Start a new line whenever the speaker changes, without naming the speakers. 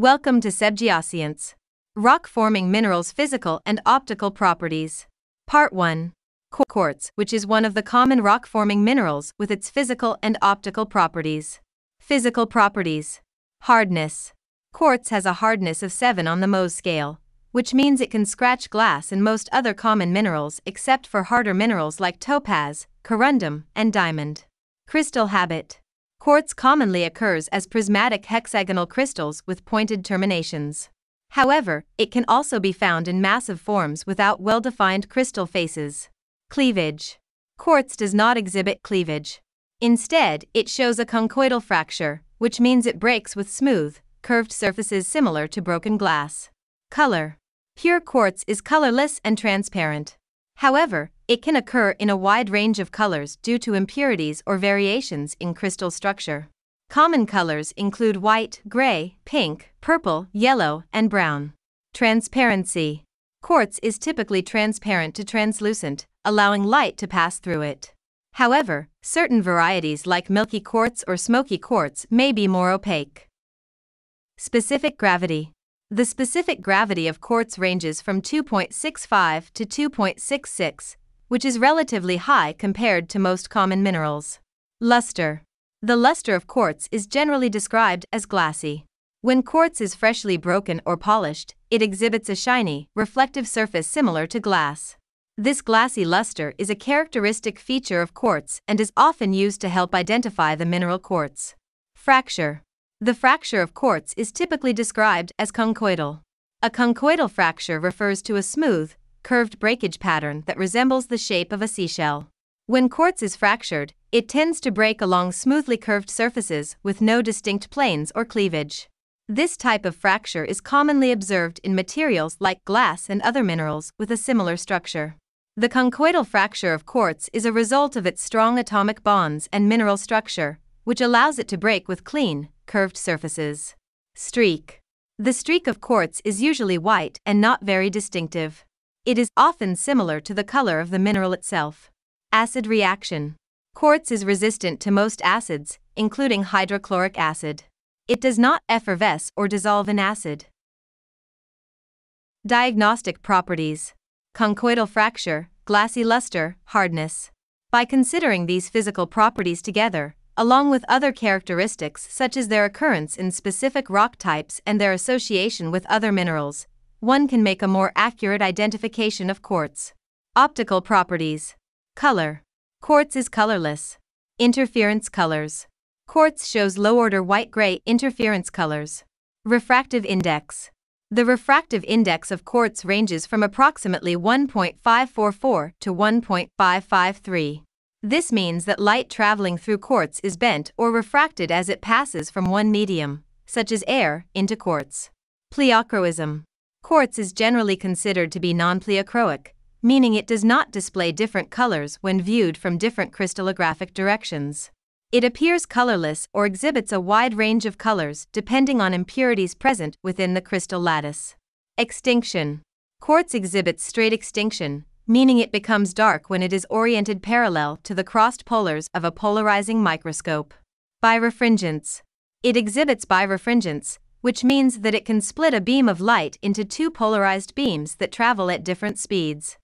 Welcome to Sebgeoscience. Rock forming minerals physical and optical properties. Part 1. Quartz, which is one of the common rock forming minerals with its physical and optical properties. Physical properties. Hardness. Quartz has a hardness of 7 on the Mohs scale, which means it can scratch glass and most other common minerals except for harder minerals like topaz, corundum, and diamond. Crystal habit. Quartz commonly occurs as prismatic hexagonal crystals with pointed terminations. However, it can also be found in massive forms without well defined crystal faces. Cleavage. Quartz does not exhibit cleavage. Instead, it shows a conchoidal fracture, which means it breaks with smooth, curved surfaces similar to broken glass. Color. Pure quartz is colorless and transparent. However, it can occur in a wide range of colors due to impurities or variations in crystal structure. Common colors include white, gray, pink, purple, yellow, and brown. Transparency. Quartz is typically transparent to translucent, allowing light to pass through it. However, certain varieties like milky quartz or smoky quartz may be more opaque. Specific gravity. The specific gravity of quartz ranges from 2.65 to 2.66, which is relatively high compared to most common minerals. Luster. The luster of quartz is generally described as glassy. When quartz is freshly broken or polished, it exhibits a shiny, reflective surface similar to glass. This glassy luster is a characteristic feature of quartz and is often used to help identify the mineral quartz. Fracture. The fracture of quartz is typically described as conchoidal. A conchoidal fracture refers to a smooth, curved breakage pattern that resembles the shape of a seashell. When quartz is fractured, it tends to break along smoothly curved surfaces with no distinct planes or cleavage. This type of fracture is commonly observed in materials like glass and other minerals with a similar structure. The conchoidal fracture of quartz is a result of its strong atomic bonds and mineral structure, which allows it to break with clean, curved surfaces. Streak. The streak of quartz is usually white and not very distinctive. It is often similar to the color of the mineral itself. Acid reaction. Quartz is resistant to most acids, including hydrochloric acid. It does not effervesce or dissolve in acid. Diagnostic properties Conchoidal fracture, glassy luster, hardness. By considering these physical properties together, along with other characteristics such as their occurrence in specific rock types and their association with other minerals, one can make a more accurate identification of quartz. Optical properties. Color. Quartz is colorless. Interference colors. Quartz shows low order white gray interference colors. Refractive index. The refractive index of quartz ranges from approximately 1.544 to 1.553. This means that light traveling through quartz is bent or refracted as it passes from one medium, such as air, into quartz. Pleochroism. Quartz is generally considered to be non-pleochroic, meaning it does not display different colors when viewed from different crystallographic directions. It appears colorless or exhibits a wide range of colors depending on impurities present within the crystal lattice. Extinction. Quartz exhibits straight extinction, meaning it becomes dark when it is oriented parallel to the crossed polars of a polarizing microscope. Birefringence. It exhibits birefringence, which means that it can split a beam of light into two polarized beams that travel at different speeds.